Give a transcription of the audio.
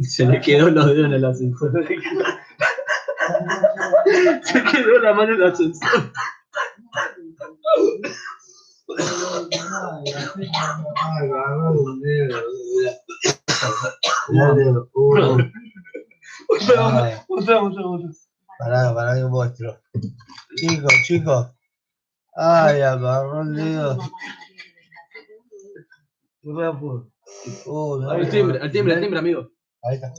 Se le quedó los dedos en el ascensor. Se quedó la mano en el ascensor. Pará, pará que muestro. Chicos, chicos. Ay, agarró el dedo. No me da por- Uh, me Al timbre, al timbre, al timbre, amigo. Ahí está.